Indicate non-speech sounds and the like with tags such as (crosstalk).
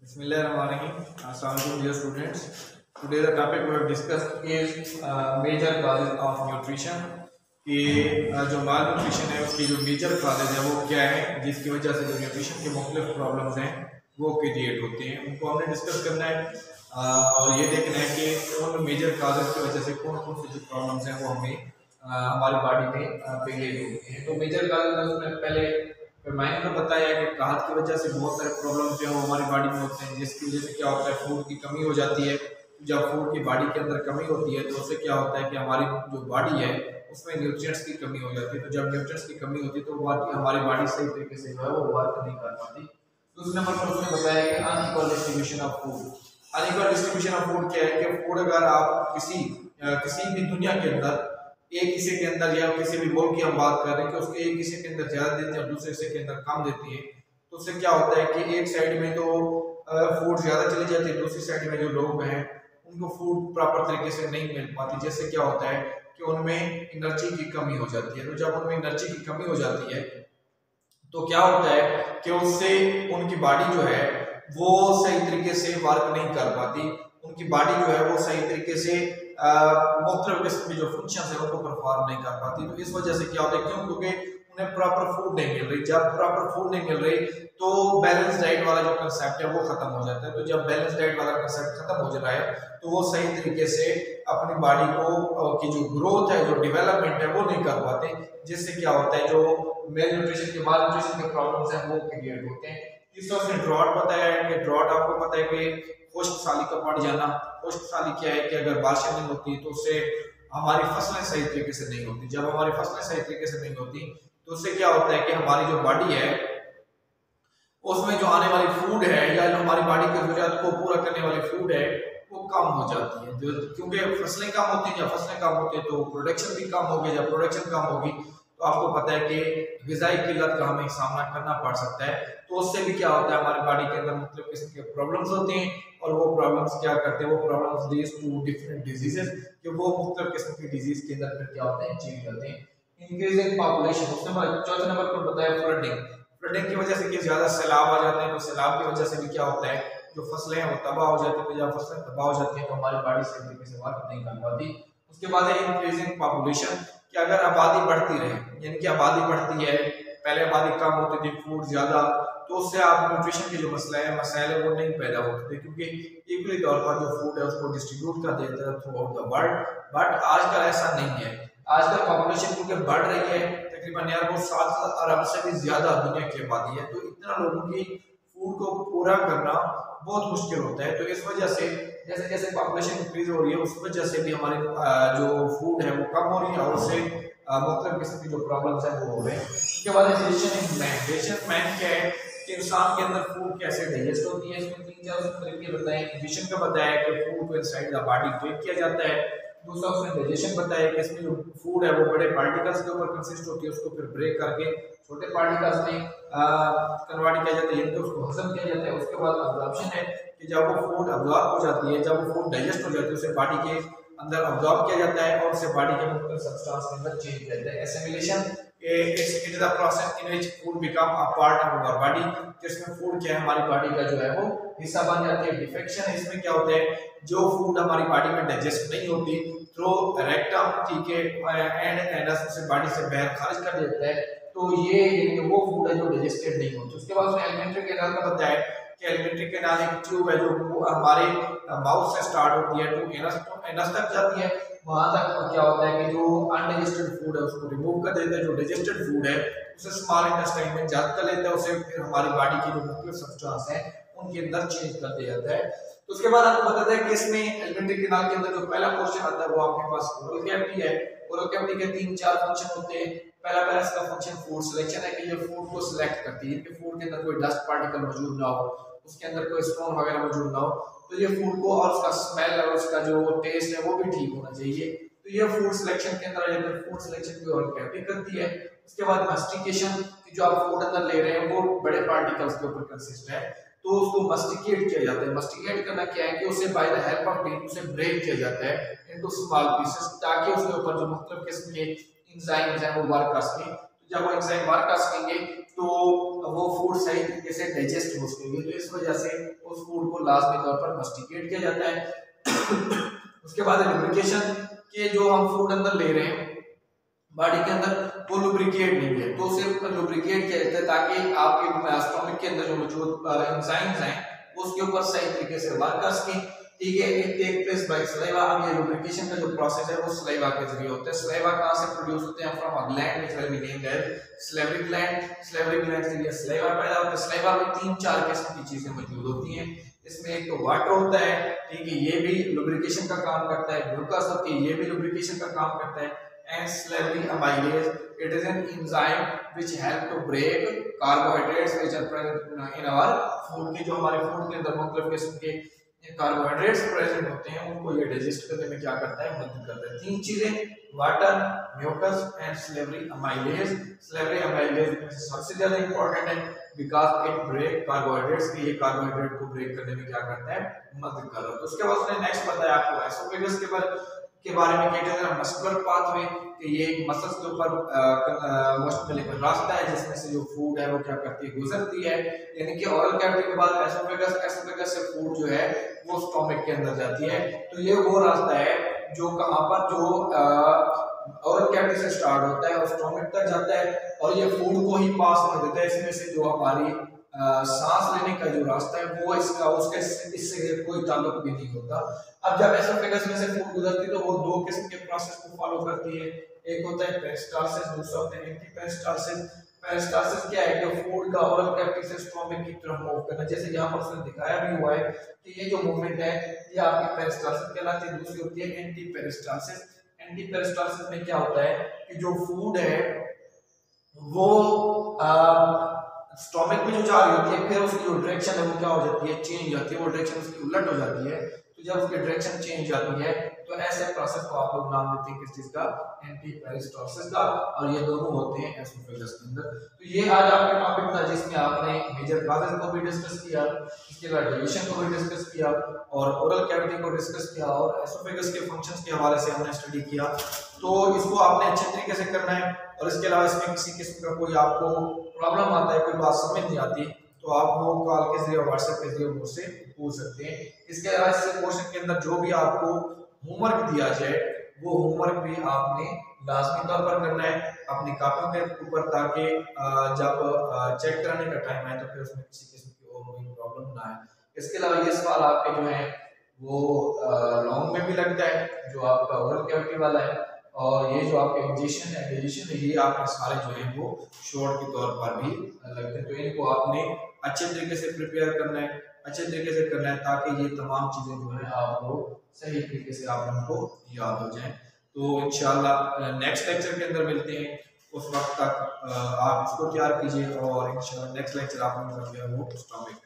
Bismillahirrahmanirrahim. Assalamualaikum dear students. Today the topic we have discussed is uh, major causes of. कि uh, जो माल nutrition है उसकी जो major causes है वो क्या है जिसकी वजह से जो न्यूट्रिशन के मुख्तलिफ़ प्रॉब्लम्स हैं वो क्रिएट होते हैं उनको हमने डिस्कस करना है uh, और ये देखना है कि उन मेजर काजेज की वजह से कौन कौन सी जो प्रॉब्लम्स हैं वो हमें uh, हमारी बॉडी में क्रिएट होती हैं तो मेजर काजेज में पहले फिर मैंने तो बताया कि काहत की वजह से बहुत सारे प्रॉब्लम जो है हमारी बॉडी में होते हैं, जिसकी वजह से क्या होता है फ़ूड की कमी हो जाती है। जब फ़ूड की बॉडी के अंदर कमी होती है तो उससे क्या होता है कि हमारी जो बॉडी है, उसमें न्यूट्रिएंट्स की कमी हो जाती है। तो जब न्यूट्रिएंट्स की कमी होती है तो हमारी बॉडी सही तरीके से जो है वो वर्क नहीं कर पाती। दूसरे नंबर पर उसने बताया कि unequal distribution of food unequal distribution of food क्या है कि फ़ूड अगर आप किसी किसी भी दुनिया के अंदर एक हिस्से के अंदर या किसी भी मुल्क की हम बात कर रहे हैं कि उसके एक हिस्से के अंदर ज़्यादा देती है और दूसरे हिस्से के अंदर कम देती है तो उससे क्या होता है कि एक साइड में तो फ़ूड ज़्यादा चली जाती है, दूसरी साइड में जो लोग हैं, उनको फ़ूड प्रॉपर तरीके से नहीं मिल पाती। जैसे क्या होता है कि उनमें एनर्जी की कमी हो जाती है। तो जब उनमें एनर्जी की कमी हो जाती है तो क्या होता है कि उससे उनकी बॉडी जो है वो सही तरीके से वर्क नहीं कर पाती। उनकी बॉडी जो है वो सही तरीके से मुख्तलिफ़ किस्म की जो फ़ंक्शन है उनको परफॉर्म नहीं कर पाती। तो इस वजह से क्या होता है, क्यों? क्योंकि उन्हें प्रॉपर फ़ूड नहीं मिल रही। जब प्रॉपर फ़ूड नहीं मिल रही तो बैलेंस डाइट वाला जो कंसेप्ट है वो खत्म हो जाता है। तो जब बैलेंस डाइट वाला कंसेप्ट खत्म हो जाता है तो वो सही तरीके से अपनी बॉडी को की जो ग्रोथ है, जो डेवलपमेंट है, वो नहीं कर पाते। जिससे क्या होता है, जो मेल न्यूट्रिशन के माल न्यूट्रिशन के प्रॉब्लम्स हैं, वो क्रिएट होते हैं। इस वजह से ड्रॉट बताया है कि ड्रॉट आपको पता है कि खुश्क साली का पड़ जाना खुश्क साली क्या है कि अगर बारिश नहीं होती तो उससे हमारी फ़सलें सही तरीके से नहीं होती। जब हमारी फ़सलें सही तरीके से नहीं होती तो उससे क्या होता है कि हमारी जो बॉडी है, उसमें जो आने वाली फ़ूड है या जो हमारी बॉडी की ज़रूरत को पूरा करने वाली फ़ूड है, वो कम हो जाती है। क्योंकि फ़सलें कम होती हैं, जब फ़सलें कम होती है तो प्रोडक्शन भी कम होगी, जब प्रोडक्शन कम होगी तो आपको पता है कि गजाई किल्लत का हमें सामना करना पड़ सकता है। तो उससे भी क्या होता है, हमारी बॉडी के अंदर मुख्तलिफ़ किस्म के प्रॉब्लम्स होते हैं और वो प्रॉब्लम्स क्या करते हैं, वो प्रॉब्लम्स टू डिफरेंट डिजीजेस कि वो मुख्तलिफ़ किस्म की डिज़ीज़ के अंदर फिर क्या होते हैं चेंज करते हैं। इंक्रीजिंग पॉपुलेशन उसने चौथे नंबर पर बताया फ्लडिंग फ्लडिंग की वजह से कि ज़्यादा सैलाब आ जाते हैं तो सैलाब की वजह से भी क्या होता है, जो फ़सलें हैं वो तबाह हो जाती है तो जब फ़सलें तबाह हो जाती हैं तो हमारी बॉडी सही तरीके से वर्क नहीं कर पाती। उसके बाद है इंक्रीजिंग पॉपुलेशन कि अगर आबादी बढ़ती रहे, यानी कि आबादी बढ़ती है, पहले आबादी कम होती थी फ़ूड ज़्यादा तो उससे आप न्यूट्रिशन के जो मसला है मसाइल है वो नहीं पैदा होते थे क्योंकि इक्वली तौर पर जो फ़ूड है, उसको डिस्ट्रीब्यूट कर देते हैं throughout the world but आजकल ऐसा नहीं है। आजकल पॉपुलेशन क्योंकि बढ़ रही है। तकरीबन यार वो सात अरब से भी ज़्यादा दुनिया की आबादी है। तो इतना लोगों की फ़ूड को पूरा करना बहुत मुश्किल होता है। तो इस वजह से जैसे जैसे पॉपुलेशन इंक्रीज हो रही है, उस वजह से भी हमारे जो फ़ूड है वो कम हो रही है और उससे मुख्तलिफ़ किस्म की जो प्रॉब्लम्स है वो हो रहे हैं। उसके बाद मैन मैन क्या है? कि इंसान के अंदर फ़ूड कैसे डाइजेस्ट होती है, इसमें तीन चार तरीके बताए विजन का बताया कि फ़ूड को इनसाइड द बॉडी ब्रेक किया जाता है, दूसरा उसने डाइजेशन बताया कि इसमें जो फ़ूड है वो बड़े पार्टिकल्स के ऊपर कंसिस्ट होती है, उसको फिर ब्रेक करके छोटे पार्टिकल्स में कन्वर्ट किया जाता है, यानी कि उसको हजम किया जाता है, उसके बाद अब्जॉर्प्शन है कि जब वो फ़ूड अब्जॉर्ब हो जाती है, जब वो फ़ूड डाइजेस्ट हो जाती है, उसे बॉडी के अंदर अब्जॉर्ब किया जाता है और उसे बॉडी के मुख्तलिफ़ सब्सटेंस के अंदर चेंज किया जाता है assimilation it is the process in which food become a part of our body जिसमें फ़ूड क्या है, हमारी बॉडी का जो है वो हिस्सा बन जाती है। डिफेक्शन इसमें क्या होता है, जो फ़ूड हमारी बॉडी में डाइजेस्ट नहीं होती थ्रू रेक्टम ठीक है एंड एनस से बॉडी से बाहर खारिज कर देता है। तो ये वो फ़ूड है जो डाइजेस्टेड नहीं होती। उसके बाद उसने एलिमेंट्री कैनाल का बताया। कि एलिमेंट्री कैनाल एक ट्यूब है जो हमारे माउथ से स्टार्ट होती है टू एनस एनस तक जाती है। वहाँ तक क्या होता है कि जो अनडाइजेस्टेड फ़ूड है, उसको रिमूव कर देता है। जो डाइजेस्टेड फ़ूड है, उसे स्मॉल इंटेस्टाइन में जात कर लेता है, उसे फिर हमारी बॉडी की जो मुख्तलिफ़ सब्सटेंस है, उनके अंदर चेंज कर दिया जाता है। तो उसके बाद आपको बताते हैं कि इसमें एलिमेंट्री कैनाल के अंदर जो पहला पोर्शन आता है, वो आपके पास ओरल कैविटी है। ओरल कैविटी के तीन चार फ़ंक्शन होते हैं। पहला पहला इसका फ़ंक्शन फ़ूड सिलेक्शन है कि ये फ़ूड को सिलेक्ट करती है। कि फ़ूड के अंदर कोई डस्ट पार्टिकल मौजूद ना हो। उसके अंदर कोई स्टोन वगैरह मौजूद ना हो तो ये फ़ूड को और उसका स्मेल और उसका जो टेस्ट है वो भी ठीक होना चाहिए। तो ये फ़ूड सिलेक्शन के अंदर आ फ़ूड सिलेक्शन की ओरल कैविटी करती है। उसके बाद मस्टिकेशन जो आप फ़ूड अंदर ले रहे हैं, वो बड़े पार्टिकल्स के ऊपर कंसिस्ट है। तो उसको मस्टिकेट किया जाता है। मस्टिकेट करना क्या है कि उसे by the help of teeth उसे ब्रेक किया जाता है इनटू स्मॉल पीसेस ताकि उसके ऊपर जो मुख्तलिफ़ किस्म के एंजाइम्स हैं, वो वर्क कर सकें जब वो एंजाइम वर्क कर सकेंगे तो वो फ़ूड सही तरीके से डाइजेस्ट हो सकेंगे। तो इस वजह से उस फ़ूड को लाजमी तौर पर मस्टिकेट किया जाता है। (coughs) उसके बाद लुब्रिकेशन के जो हम फ़ूड अंदर ले रहे हैं बॉडी के अंदर, वो लुब्रिकेट नहीं है। तो सिर्फ़ लुब्रिकेट किया जाता है ताकि आपके स्टोमिक के अंदर जो मौजूद एंजाइम्स हैं, उसके ऊपर सही तरीके से वर्क कर सकें। ठीक है it take place by saliva अब ये लुब्रिकेशन का जो प्रोसेस है, वो सलाइवा के ज़रिए होता है। सलाइवा कहाँ से प्रोड्यूस होते हैं? From a gland which been named as salivary gland salivary gland से ये सलाइवा पैदा होता है। सलाइवा में तीन, चार किस्म की चीज़ें मौजूद होती हैं। इसमें एक तो वाटर होता है, ठीक है, ये भी लुब्रिकेशन का काम करता है। ग्लूकोज होती है, ये भी लुब्रिकेशन का काम करता है। And salivary amylase it is an enzyme which help to break carbohydrates which are present in our food की, जो हमारे फ़ूड के अंदर मुख्तलिफ़ किस्म के कार्बोहाइड्रेट्स प्रेजेंट होते हैं, उनको ये डाइजेस्ट करने में क्या करता है? मदद करता है। तीन चीज़ें water mucus and salivary amylase salivary amylase सबसे ज़्यादा इंपॉर्टेंट है बिकॉज़ इट ब्रेक कार्बोहाइड्रेट्स की, ये कार्बोहाइड्रेट को ब्रेक करने में क्या करता है? मदद कर रहा है। तो उसके बाद उसने नेक्स्ट बताया आपको एसोफेगस के बारे के बारे में कहते हैं मस्कुलर पाथवे कि ये मसल्स के ऊपर मुश्तमिल रास्ता है, जिसमें से जो फ़ूड है वो क्या करती है, गुजरती है। यानी कि ऑरल कैविटी के बाद एसोफेगस एसोफेगस से फ़ूड जो है, वो स्टोमिक के अंदर जाती है। तो ये वो रास्ता है, जो कहाँ पर जो ऑरल कैविटी से स्टार्ट होता है और स्टोमिक तक जाता है, और ये फ़ूड को ही पास कर देता है, इसमें से जो हमारी सांस लेने का जो रास्ता है वो इसका उसके इससे कोई ताल्लुक भी नहीं होता। अब जब एसोफेगस में से फ़ूड गुजरती तो वो दो किस्म के प्रोसेस को फॉलो करती है। एक होता है पेरिस्टालसिस दूसरा होता है एंटी पेरिस्टालसिस क्या है? कि फ़ूड का ओरल कैविटी से स्टोमक की तरफ़ मूव करना। जैसे यहाँ पर उसने दिखाया भी हुआ है कि ये जो मूवमेंट है ये आपकी पेरिस्टालसिस कहलाती है। दूसरी होती है एंटी पेरिस्टालसिस एंटी पेरिस्टालसिस में क्या होता है कि जो फ़ूड है वो आ, स्टोमिक में जो जा रही होती है, फिर उसकी जो डायरेक्शन है वो क्या हो जाती है चेंज हो जाती है, वो डायरेक्शन उसकी उलट हो जाती है। तो जब उसकी डायरेक्शन चेंज हो जाती है तो ऐसे प्रोसेस को आप लोग नाम देते हैं किस चीज़ का? एंटी पेरिस्टोसिस का, और ये दोनों होते हैं एसोफेगस के अंदर। तो ये आज आपका टॉपिक था जिसमें आपने मेजर कॉजेज को भी डिस्कस किया, इसके बाद डाइजेशन को भी डिस्कस किया, और ओरल कैविटी को डिस्कस किया, और एसोफेगस के फ़ंक्शंस के हवाले से हमने स्टडी किया। तो इसको आपने अच्छे तरीके से करना है, और इसके अलावा इसमें किसी किस्म का कोई आपको प्रॉब्लम आता है, कोई बात समझ नहीं आती तो आप वो कॉल के ज़रिए व्हाट्सएप के ज़रिए मुझसे पूछ सकते हैं। इसके अलावा इस पोर्शन के अंदर जो भी आपको होमवर्क दिया जाए, वो होमवर्क भी आपने लाजमी तौर पर करना है, अपनी कापियों के ऊपर ताकि जब चेक कराने का टाइम आए तो फिर उसमें किसी किस्म की और कोई प्रॉब्लम ना आए। इसके अलावा ये सवाल आपके जो है, वो लॉन्ग में भी लगता है, जो आपका ओरल कैविटी वाला है, और ये जो आपके इंजेक्शन है डाइजेशन है, ये आपके सारे जो है, वो शॉर्ट के तौर पर भी लगते हैं। तो इनको आपने अच्छे तरीके से प्रिपेयर करना है अच्छे तरीके से करना है ताकि ये तमाम चीज़ें जो है आपको सही तरीके से आप लोगों को याद हो जाए। तो इनशाला नेक्स्ट लेक्चर के अंदर मिलते हैं। उस वक्त तक आप इसको तैयार कीजिए और इन नेक्स्ट लेक्चर आप लोगों का वो टॉपिक